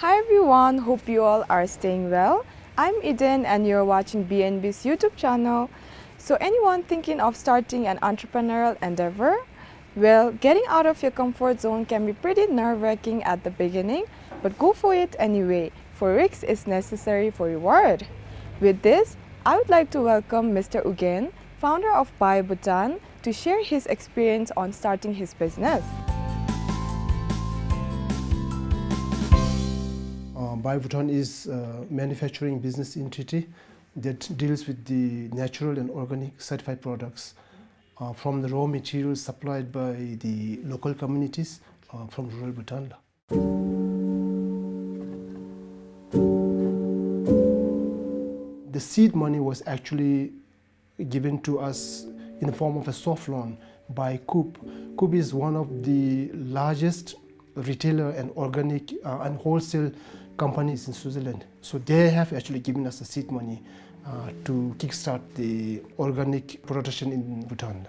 Hi everyone, hope you all are staying well. I'm Eden and you're watching BNB's YouTube channel. So anyone thinking of starting an entrepreneurial endeavor? Well, getting out of your comfort zone can be pretty nerve-wracking at the beginning, but go for it anyway, for risk is necessary for reward. With this, I would like to welcome Mr. Ugyen, founder of Bio Bhutan, to share his experience on starting his business. Bhutan is a manufacturing business entity that deals with the natural and organic certified products uh, from the raw materials supplied by the local communities uh, from rural Bhutan. The seed money was actually given to us in the form of a soft loan by Coop. Coop is one of the largest retailer and organic uh, and wholesale companies in Switzerland. So they have actually given us the seed money uh, to kickstart the organic production in Bhutan.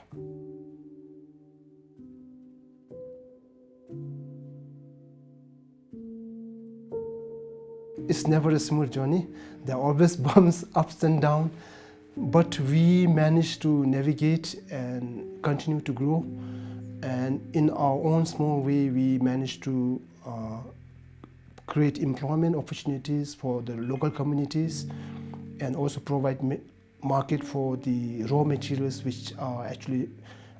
It's never a smooth journey. There are always bumps, ups and downs, but we managed to navigate and continue to grow. And in our own small way, we managed to uh, create employment opportunities for the local communities and also provide market for the raw materials which are actually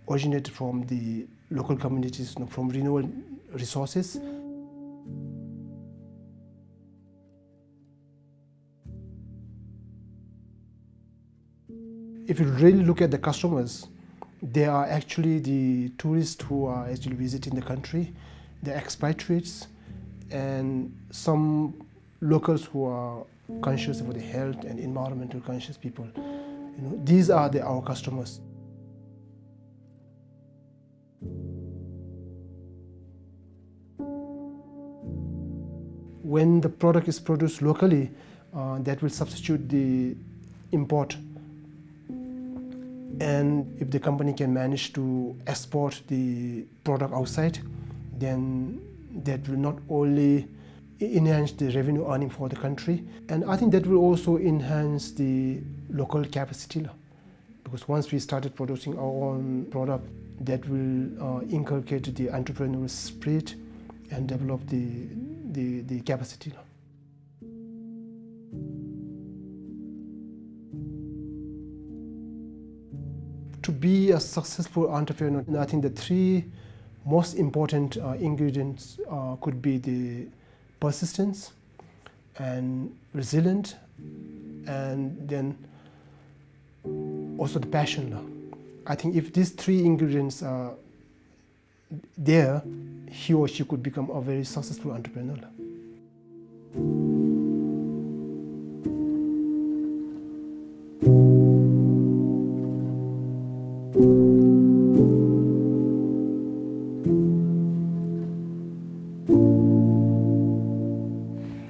originated from the local communities, you know, from renewable resources. If you really look at the customers, they are actually the tourists who are actually visiting the country, the expatriates, and some locals who are conscious about the health and environmental conscious people. You know, these are the, our customers. When the product is produced locally, uh, that will substitute the import. And if the company can manage to export the product outside, then that will not only enhance the revenue earning for the country, and I think that will also enhance the local capacity. Because once we started producing our own product, that will uh, inculcate the entrepreneurial spirit and develop the, the, the capacity. To be a successful entrepreneur, I think the three most important uh, ingredients uh, could be the persistence and resilient and then also the passion. I think if these three ingredients are there, he or she could become a very successful entrepreneur.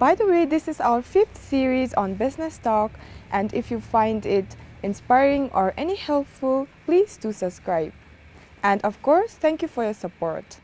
By the way, this is our fifth series on business talk and if you find it inspiring or any helpful, please do subscribe. And of course, thank you for your support.